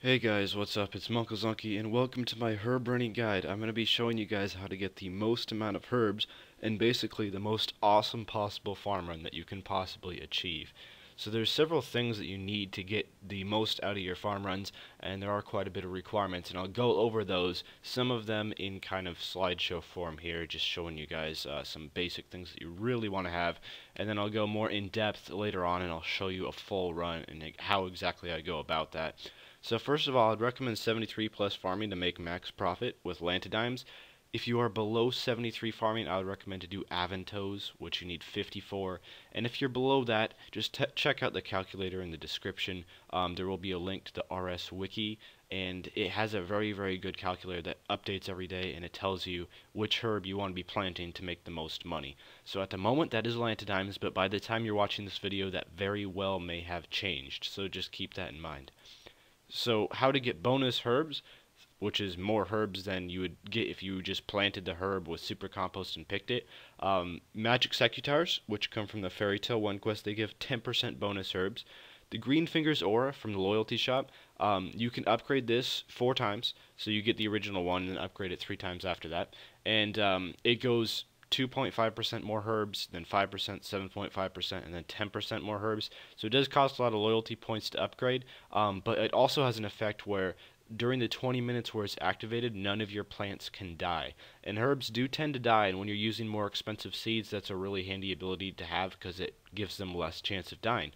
Hey guys, what's up? It's Muncle Sonkey and welcome to my herb running guide. I'm going to be showing you guys how to get the most amount of herbs and basically the most awesome possible farm run that you can possibly achieve. So there's several things that you need to get the most out of your farm runs and there are quite a bit of requirements and I'll go over those, some of them in kind of slideshow form here, just showing you guys uh, some basic things that you really want to have and then I'll go more in depth later on and I'll show you a full run and how exactly I go about that. So first of all, I'd recommend 73 plus farming to make max profit with Lantadymes. If you are below 73 farming, I would recommend to do Avantoes, which you need 54. And if you're below that, just check out the calculator in the description. Um, there will be a link to the RS Wiki, and it has a very, very good calculator that updates every day, and it tells you which herb you want to be planting to make the most money. So at the moment, that is Lantadymes, but by the time you're watching this video, that very well may have changed. So just keep that in mind. So how to get bonus herbs, which is more herbs than you would get if you just planted the herb with super compost and picked it. Um, magic secateurs, which come from the Fairy Tale One quest, they give 10% bonus herbs. The Green Fingers Aura from the Loyalty Shop, um, you can upgrade this four times, so you get the original one and upgrade it three times after that. And um, it goes 2.5% more herbs, then 5%, 7.5%, and then 10% more herbs. So it does cost a lot of loyalty points to upgrade, um, but it also has an effect where during the 20 minutes where it's activated, none of your plants can die. And herbs do tend to die, and when you're using more expensive seeds, that's a really handy ability to have because it gives them less chance of dying.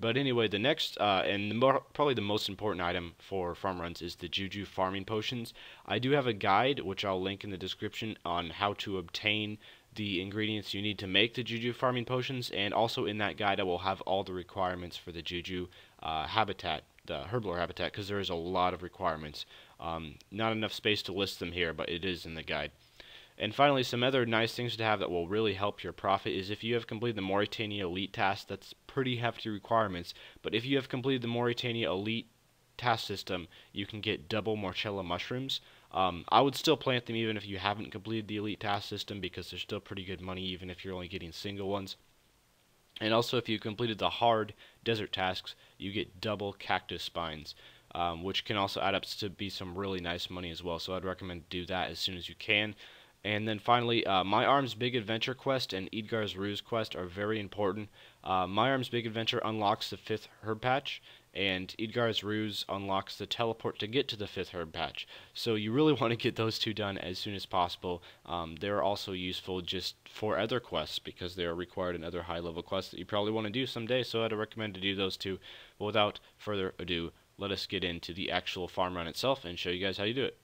But anyway, the next uh, and the more, probably the most important item for farm runs is the Juju farming potions. I do have a guide, which I'll link in the description, on how to obtain the ingredients you need to make the Juju farming potions, and also in that guide I will have all the requirements for the Juju uh, habitat, the herblore habitat, because there is a lot of requirements. Um, not enough space to list them here, but it is in the guide. And finally, some other nice things to have that will really help your profit is if you have completed the Morytania Elite task, that's pretty hefty requirements, but if you have completed the Morytania Elite task system, you can get double Morchella mushrooms. Um, I would still plant them even if you haven't completed the Elite task system because they're still pretty good money even if you're only getting single ones. And also, if you completed the hard desert tasks, you get double cactus spines, um, which can also add up to be some really nice money as well. So I'd recommend do that as soon as you can. And then finally, uh, My Arm's Big Adventure quest and Edgar's Ruse quest are very important. Uh, My Arm's Big Adventure unlocks the fifth herb patch, and Edgar's Ruse unlocks the teleport to get to the fifth herb patch. So you really want to get those two done as soon as possible. Um, they're also useful just for other quests because they are required in other high level quests that you probably want to do someday. So I'd recommend to do those two. But without further ado, let us get into the actual farm run itself and show you guys how you do it.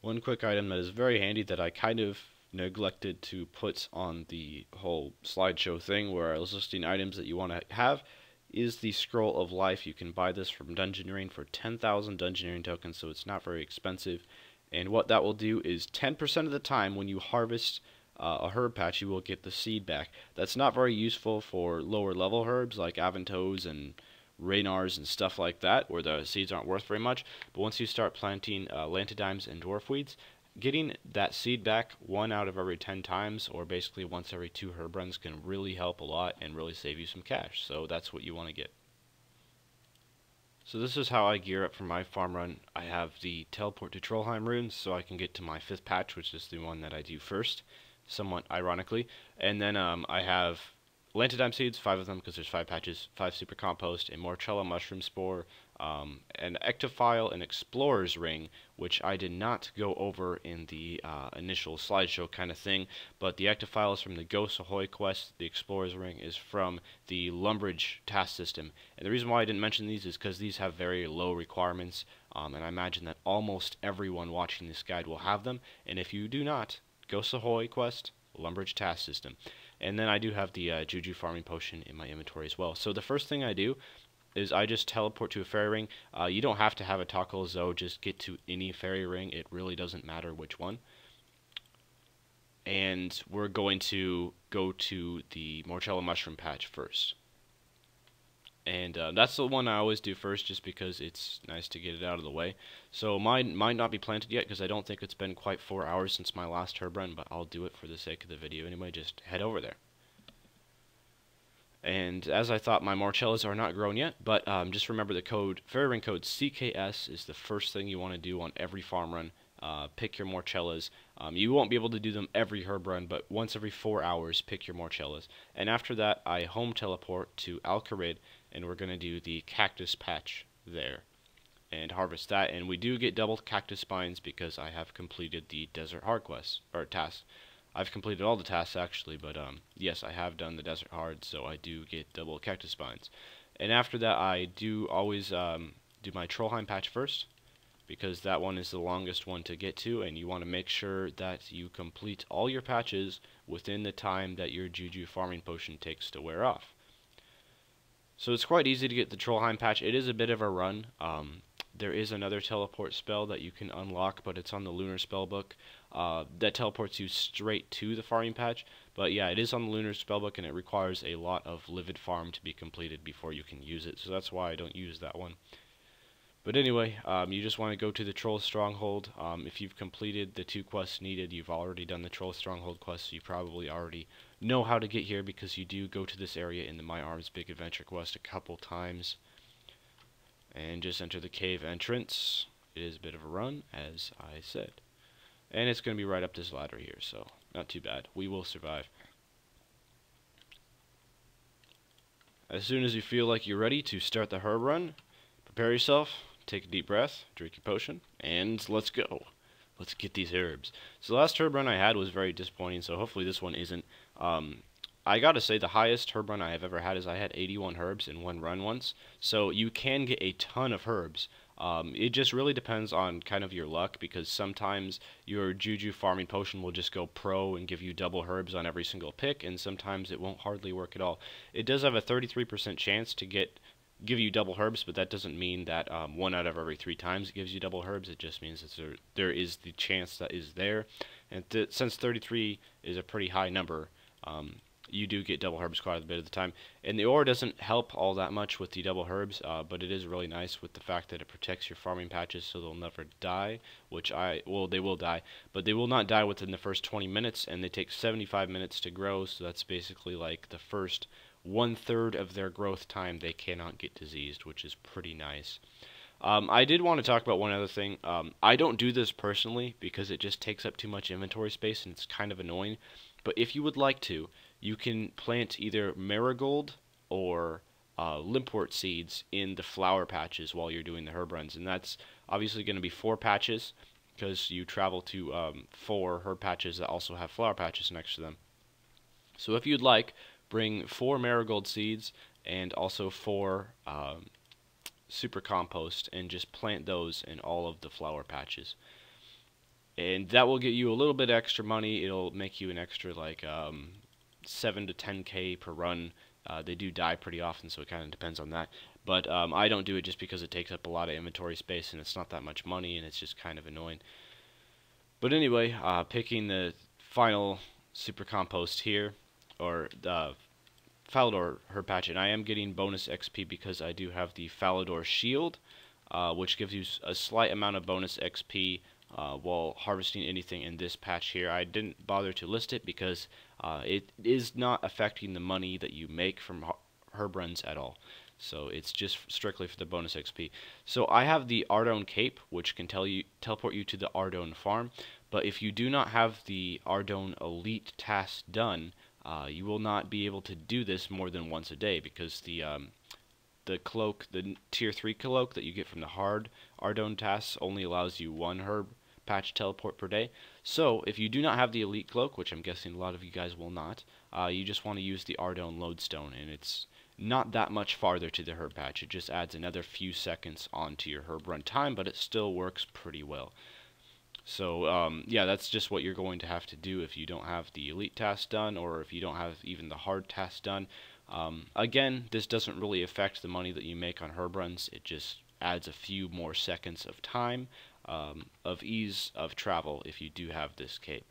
One quick item that is very handy that I kind of neglected to put on the whole slideshow thing where I was listing items that you want to have is the Scroll of Life. You can buy this from Dungeoneering for 10,000 Dungeoneering tokens, so it's not very expensive. And what that will do is 10% of the time when you harvest uh, a herb patch, you will get the seed back. That's not very useful for lower level herbs like Avantoes and Ranarrs and stuff like that, where the seeds aren't worth very much. But once you start planting uh, Lantadymes and dwarf weeds, getting that seed back one out of every 10 times, or basically once every two herb runs, can really help a lot and really save you some cash. So that's what you want to get. So this is how I gear up for my farm run. I have the teleport to Trollheim runes so I can get to my fifth patch, which is the one that I do first, somewhat ironically. And then um, I have Lantadyme seeds, five of them because there's five patches, five super compost, a Morchella mushroom spore, um, an ectophial, and explorer's ring, which I did not go over in the uh, initial slideshow kind of thing, but the ectophial is from the Ghost Ahoy quest, the explorer's ring is from the Lumbridge task system. And the reason why I didn't mention these is because these have very low requirements, um, and I imagine that almost everyone watching this guide will have them, and if you do not, Ghost Ahoy quest, Lumbridge task system. And then I do have the uh, Juju Farming Potion in my inventory as well. So the first thing I do is I just teleport to a fairy ring. Uh, you don't have to have a Taco Zo, just get to any fairy ring. It really doesn't matter which one. And we're going to go to the Morchella Mushroom Patch first. And uh, that's the one I always do first just because it's nice to get it out of the way. So mine might not be planted yet because I don't think it's been quite four hours since my last herb run, but I'll do it for the sake of the video anyway. Just head over there. And as I thought, my Morchellas are not grown yet, but um, just remember the code, fairy ring code CKS is the first thing you want to do on every farm run. Uh, pick your Morchellas. Um, you won't be able to do them every herb run, but once every four hours, pick your Morchellas. And after that, I home teleport to Al Kharid, and we're going to do the cactus patch there and harvest that. And we do get double cactus spines because I have completed the desert hard quest or task. I've completed all the tasks actually, but um, yes, I have done the desert hard, so I do get double cactus spines. And after that, I do always um, do my Trollheim patch first, because that one is the longest one to get to, and you want to make sure that you complete all your patches within the time that your Juju farming potion takes to wear off. So it's quite easy to get the Trollheim patch. It is a bit of a run. Um, there is another teleport spell that you can unlock, but it's on the Lunar Spellbook. Uh, that teleports you straight to the farming patch. But yeah, it is on the Lunar Spellbook, and it requires a lot of Livid Farm to be completed before you can use it. So that's why I don't use that one. But anyway, um, you just want to go to the Troll Stronghold. Um, if you've completed the two quests needed, you've already done the Troll Stronghold quest, so you probably already know how to get here because you do go to this area in the My Arms Big Adventure quest a couple times and just enter the cave entrance. It is a bit of a run, as I said. And it's going to be right up this ladder here, so not too bad. We will survive. As soon as you feel like you're ready to start the herb run, prepare yourself, take a deep breath, drink your potion, and let's go. Let's get these herbs. So the last herb run I had was very disappointing, so hopefully this one isn't. Um, I gotta say the highest herb run I have ever had is I had 81 herbs in one run once. So you can get a ton of herbs. Um, it just really depends on kind of your luck because sometimes your Juju farming potion will just go pro and give you double herbs on every single pick, and sometimes it won't hardly work at all. It does have a 33% chance to get give you double herbs, but that doesn't mean that um, one out of every three times it gives you double herbs. It just means that there, there is the chance that is there. And th since 33 is a pretty high number, um, you do get double herbs quite a bit of the time. And the aura doesn't help all that much with the double herbs, uh, but it is really nice with the fact that it protects your farming patches so they'll never die, which I, well, they will die, but they will not die within the first 20 minutes, and they take 75 minutes to grow, so that's basically like the first one third of their growth time they cannot get diseased, which is pretty nice. Um, I did want to talk about one other thing. Um, I don't do this personally because it just takes up too much inventory space and it's kind of annoying. But if you would like to, you can plant either marigold or uh, seeds in the flower patches while you're doing the herb runs. And that's obviously going to be four patches because you travel to um, four herb patches that also have flower patches next to them. So if you'd like, bring four marigold seeds and also four um, super compost and just plant those in all of the flower patches. And that will get you a little bit extra money. It'll make you an extra like um, 7 to 10k per run. Uh, they do die pretty often, so it kind of depends on that. But um, I don't do it just because it takes up a lot of inventory space and it's not that much money and it's just kind of annoying. But anyway, uh, picking the final super compost here, or the Falador herb patch, and I am getting bonus XP because I do have the Falador shield, uh, which gives you a slight amount of bonus XP uh, while harvesting anything in this patch here. I didn't bother to list it because uh, it is not affecting the money that you make from herb runs at all. So it's just strictly for the bonus XP. So I have the Ardougne Cape, which can tell you teleport you to the Ardougne farm. But if you do not have the Ardougne Elite task done, uh, you will not be able to do this more than once a day because the um, the cloak, the tier 3 cloak that you get from the hard Ardougne tasks only allows you one herb patch teleport per day. So if you do not have the elite cloak, which I'm guessing a lot of you guys will not, uh, you just want to use the Ardougne lodestone, and it's not that much farther to the herb patch. It just adds another few seconds onto your herb run time, but it still works pretty well. So um, yeah, that's just what you're going to have to do if you don't have the elite task done, or if you don't have even the hard task done. Um, again, this doesn't really affect the money that you make on herb runs. It just adds a few more seconds of time um, of ease of travel if you do have this cape.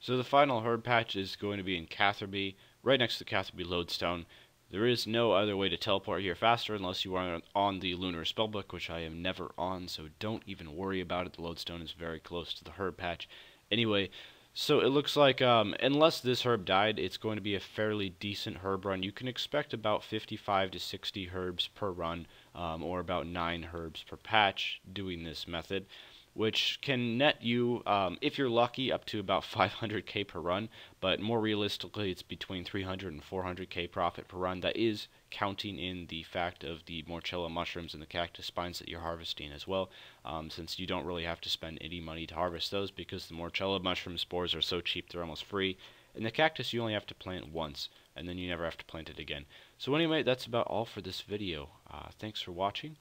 So the final herb patch is going to be in Catherby, right next to the Catherby lodestone. There is no other way to teleport here faster unless you are on the Lunar Spellbook, which I am never on, so don't even worry about it. The lodestone is very close to the herb patch. Anyway, So it looks like, um, unless this herb died, it's going to be a fairly decent herb run. You can expect about 55 to 60 herbs per run, um, or about 9 herbs per patch doing this method which can net you, um, if you're lucky, up to about 500k per run. But more realistically, it's between 300 and 400k profit per run. That is counting in the fact of the Morchella mushrooms and the cactus spines that you're harvesting as well, um, since you don't really have to spend any money to harvest those because the Morchella mushroom spores are so cheap they're almost free. And the cactus you only have to plant once, and then you never have to plant it again. So anyway, that's about all for this video. Uh, thanks for watching.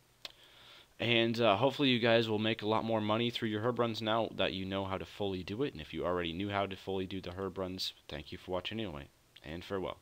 And uh, hopefully you guys will make a lot more money through your herb runs now that you know how to fully do it. And if you already knew how to fully do the herb runs, thank you for watching anyway. And farewell.